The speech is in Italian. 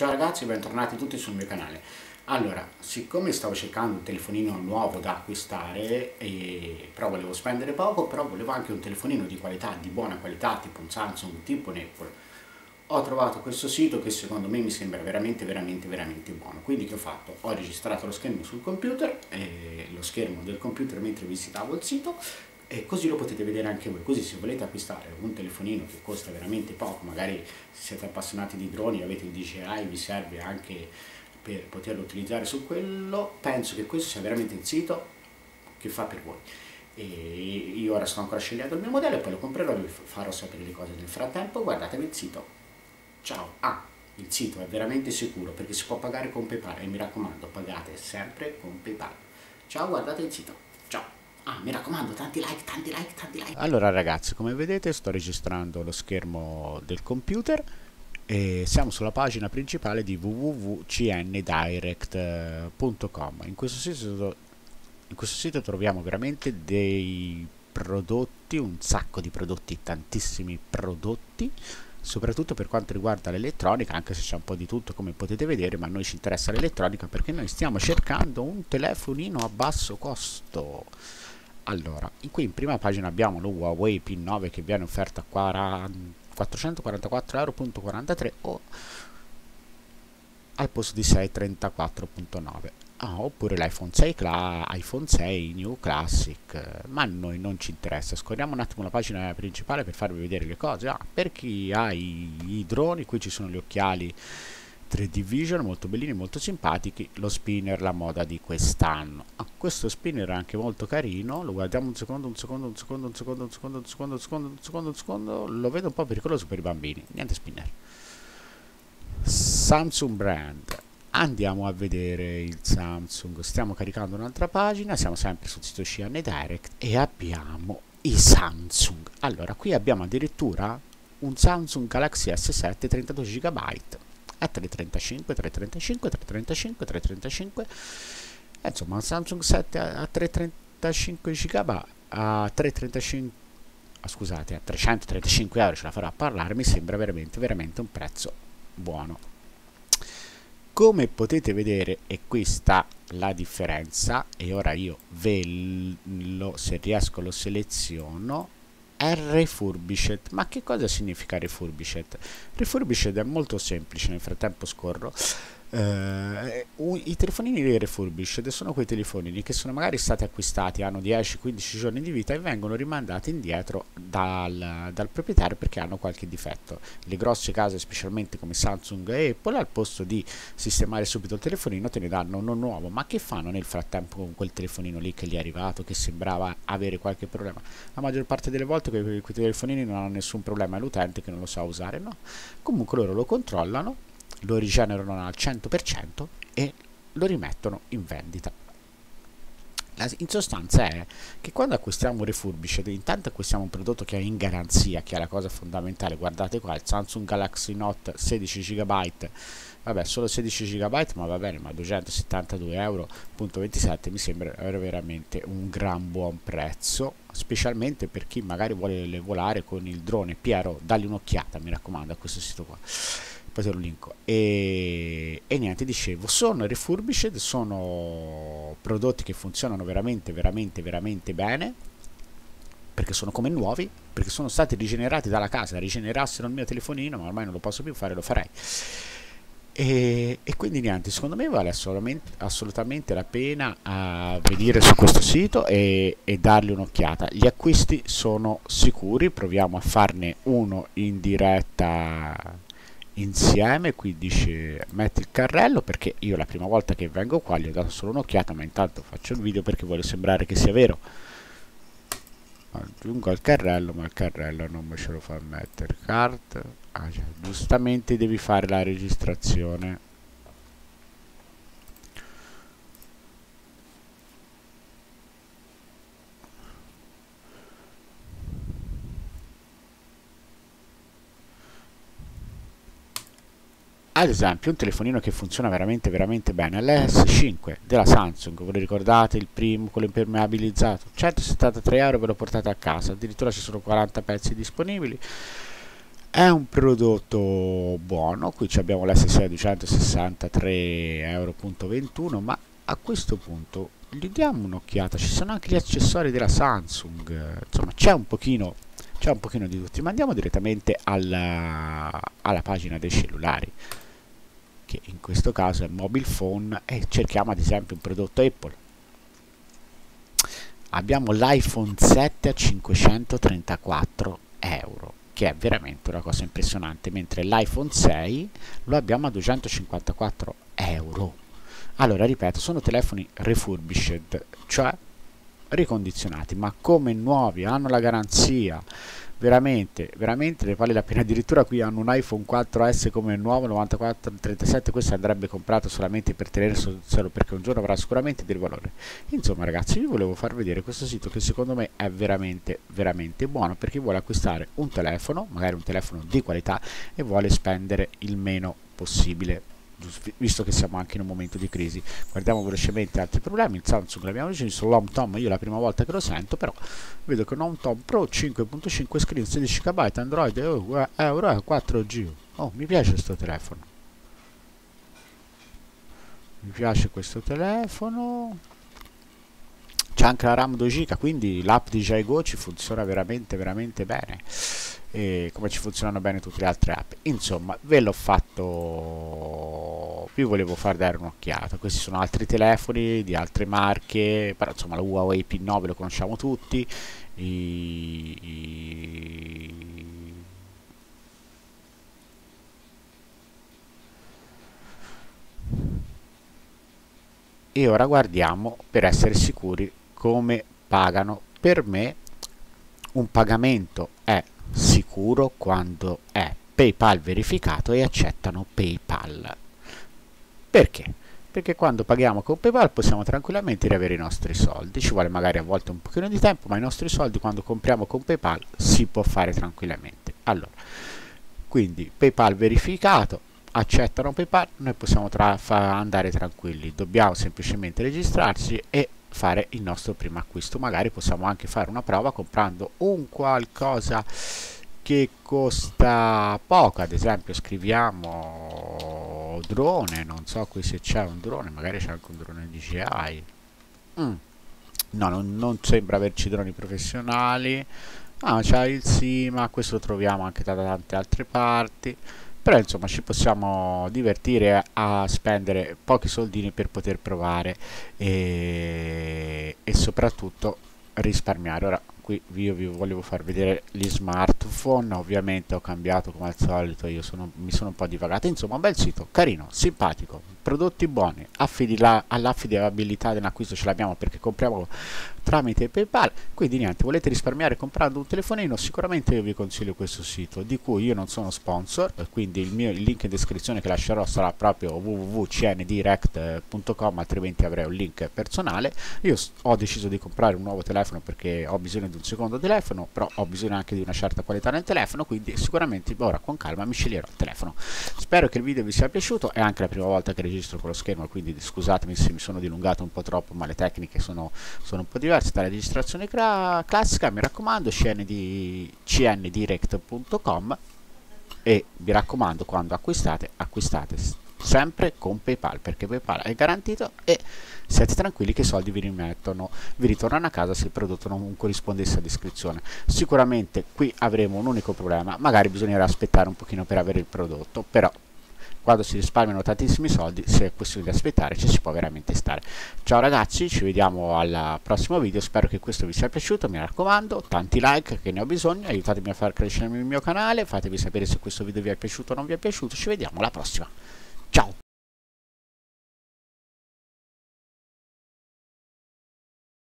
Ciao ragazzi, bentornati tutti sul mio canale. Allora, siccome stavo cercando un telefonino nuovo da acquistare, e, però volevo spendere poco, però volevo anche un telefonino di qualità, di buona qualità, tipo un Samsung, tipo un Apple, ho trovato questo sito che secondo me mi sembra veramente, veramente, veramente buono. Quindi che ho fatto? Ho registrato lo schermo sul computer, eh, lo schermo del computer mentre visitavo il sito, e così lo potete vedere anche voi. Così se volete acquistare un telefonino che costa veramente poco, magari siete appassionati di droni, avete il DJI, vi serve anche per poterlo utilizzare su quello, penso che questo sia veramente il sito che fa per voi. E io ora sto ancora scegliendo il mio modello e poi lo comprerò e vi farò sapere le cose nel frattempo. Guardatevi il sito. Ciao! Ah, il sito è veramente sicuro perché si può pagare con PayPal e mi raccomando, pagate sempre con PayPal. Ciao, guardate il sito. Ciao! Ah, mi raccomando, tanti like, tanti like, tanti like. Allora ragazzi, come vedete sto registrando lo schermo del computer e siamo sulla pagina principale di www.cndirect.com. In questo sito in questo sito troviamo veramente dei prodotti, un sacco di prodotti, tantissimi prodotti, soprattutto per quanto riguarda l'elettronica, anche se c'è un po' di tutto come potete vedere, ma a noi ci interessa l'elettronica perché noi stiamo cercando un telefonino a basso costo. Allora qui in prima pagina abbiamo lo Huawei P9 che viene offerto a 444,43 euro o al posto di 634,9 ah, oppure l'iPhone 6 iPhone 6 New Classic ma a noi non ci interessa scorriamo un attimo la pagina principale per farvi vedere le cose ah, per chi ha i, i droni qui ci sono gli occhiali 3D Vision molto bellini, molto simpatici, lo spinner, la moda di quest'anno. Ah, questo spinner è anche molto carino, lo guardiamo un secondo, un secondo, un secondo, un secondo, un secondo, un secondo, un secondo, un secondo, un secondo, lo vedo un po' pericoloso per i bambini, niente spinner. Samsung brand, andiamo a vedere il Samsung, stiamo caricando un'altra pagina, siamo sempre sul sito CN Direct e abbiamo i Samsung. Allora, qui abbiamo addirittura un Samsung Galaxy S7 32 GB a 335, 335, 335, 335 eh, insomma un Samsung 7 a 335 GB a 335 ah, scusate a 335 euro ce la farò a parlare mi sembra veramente veramente un prezzo buono come potete vedere e qui sta la differenza e ora io ve lo se riesco lo seleziono è refurbished. Ma che cosa significa refurbished? Refurbished è molto semplice, nel frattempo scorro. Uh, I telefonini refurbished sono quei telefonini che sono magari stati acquistati, hanno 10-15 giorni di vita e vengono rimandati indietro dal, dal, proprietario perché hanno qualche difetto. Le grosse case, specialmente come Samsung e Apple, al posto di sistemare subito il telefonino te ne danno uno nuovo. Ma che fanno nel frattempo con quel telefonino lì che gli è arrivato, che sembrava avere qualche problema? La maggior parte delle volte quei, quei telefonini non hanno nessun problema, è l'utente che non lo sa usare, no? Comunque loro lo controllano lo rigenerano al 100% e lo rimettono in vendita. In sostanza è che quando acquistiamo un refurbished, intanto acquistiamo un prodotto che è in garanzia, che è la cosa fondamentale. Guardate qua, il Samsung Galaxy Note 16 GB, vabbè, solo 16 GB, ma va bene, ma 272 euro, mi sembra veramente un gran buon prezzo, specialmente per chi magari vuole volare con il drone. Piero, dagli un'occhiata, mi raccomando, a questo sito qua poi te lo linko e, e niente dicevo sono refurbished sono prodotti che funzionano veramente veramente veramente bene perché sono come nuovi perché sono stati rigenerati dalla casa. Rigenerassero il mio telefonino ma ormai non lo posso più fare lo farei. E, e quindi niente secondo me vale assolutamente, assolutamente la pena venire su questo sito e, e dargli un'occhiata. Gli acquisti sono sicuri proviamo a farne uno in diretta insieme qui dice metti il carrello perché io la prima volta che vengo qua gli ho dato solo un'occhiata ma intanto faccio il video perché voglio sembrare che sia vero. Aggiungo al carrello ma il carrello non me ce lo fa mettere. Cart ah, cioè, giustamente devi fare la registrazione ad esempio un telefonino che funziona veramente veramente bene l'S5 della Samsung ve lo ricordate? Il primo quello impermeabilizzato. 173 euro ve lo portate a casa addirittura ci sono 40 pezzi disponibili. È un prodotto buono qui abbiamo l'S6 263,21 euro ma a questo punto gli diamo un'occhiata. Ci sono anche gli accessori della Samsung insomma c'è un pochino c'è un pochino di tutti ma andiamo direttamente alla, alla pagina dei cellulari che in questo caso è mobile phone e cerchiamo ad esempio un prodotto Apple. Abbiamo l'iPhone 7 a 534 euro che è veramente una cosa impressionante mentre l'iPhone 6 lo abbiamo a 254 euro. Allora ripeto sono telefoni refurbished cioè ricondizionati ma come nuovi hanno la garanzia veramente, veramente ne vale la pena. Addirittura qui hanno un iPhone 4S come nuovo 9437, questo andrebbe comprato solamente per tenerselo perché un giorno avrà sicuramente del valore. Insomma ragazzi, vi volevo far vedere questo sito che secondo me è veramente, veramente buono per chi vuole acquistare un telefono, magari un telefono di qualità e vuole spendere il meno possibile visto che siamo anche in un momento di crisi. Guardiamo velocemente altri problemi, il Samsung l'abbiamo visto, l'Home Tom io è la prima volta che lo sento, però vedo che un Home Tom Pro 5.5 screen 16 GB Android euro 4G. Oh, mi piace questo telefono. Mi piace questo telefono. C'è anche la RAM 2 GB, quindi l'app di JGO ci funziona veramente veramente bene. E come ci funzionano bene tutte le altre app. Insomma ve l'ho fatto vi volevo far dare un'occhiata. Questi sono altri telefoni di altre marche però insomma la Huawei P9 lo conosciamo tutti. I, i, e ora guardiamo per essere sicuri come pagano per me un pagamento è sicuro quando è PayPal verificato e accettano PayPal. Perché? Perché quando paghiamo con PayPal possiamo tranquillamente riavere i nostri soldi, ci vuole magari a volte un pochino di tempo, ma i nostri soldi quando compriamo con PayPal si può fare tranquillamente. Allora, quindi PayPal verificato, accettano PayPal, noi possiamo tra andare tranquilli, dobbiamo semplicemente registrarci e fare il nostro primo acquisto. Magari possiamo anche fare una prova comprando un qualcosa che costa poco. Ad esempio scriviamo drone non so qui se c'è un drone magari c'è anche un drone DJI mm. no non, non, sembra averci droni professionali. Ah c'è il SIMA questo lo troviamo anche da tante altre parti però insomma ci possiamo divertire a spendere pochi soldini per poter provare e, e soprattutto risparmiare. Ora qui io vi volevo far vedere gli smartphone ovviamente ho cambiato come al solito io sono, mi sono un po' divagato insomma un bel sito carino simpatico prodotti buoni all'affidabilità dell'acquisto ce l'abbiamo perché compriamo tramite PayPal. Quindi niente, volete risparmiare comprando un telefonino? Sicuramente io vi consiglio questo sito, di cui io non sono sponsor, quindi il, mio, il link in descrizione che lascerò sarà proprio www.cndirect.com, altrimenti avrei un link personale. Io ho deciso di comprare un nuovo telefono perché ho bisogno di un secondo telefono, però ho bisogno anche di una certa qualità nel telefono, quindi sicuramente ora con calma mi sceglierò il telefono. Spero che il video vi sia piaciuto, è anche la prima volta che registro con lo schermo, quindi scusatemi se mi sono dilungato un po' troppo, ma le tecniche sono, sono un po' diverse dalla registrazione classica, mi raccomando cnd, cndirect.com e vi raccomando quando acquistate, acquistate sempre con PayPal perché PayPal è garantito e siete tranquilli che i soldi vi rimettono, vi ritornano a casa se il prodotto non corrispondesse a descrizione. Sicuramente qui avremo un unico problema, magari bisognerà aspettare un pochino per avere il prodotto, però quando si risparmiano tantissimi soldi se è questione di aspettare ci si può veramente stare ciao ragazzi ci vediamo al prossimo video spero che questo vi sia piaciuto mi raccomando tanti like che ne ho bisogno aiutatemi a far crescere il mio canale fatemi sapere se questo video vi è piaciuto o non vi è piaciuto ci vediamo alla prossima ciao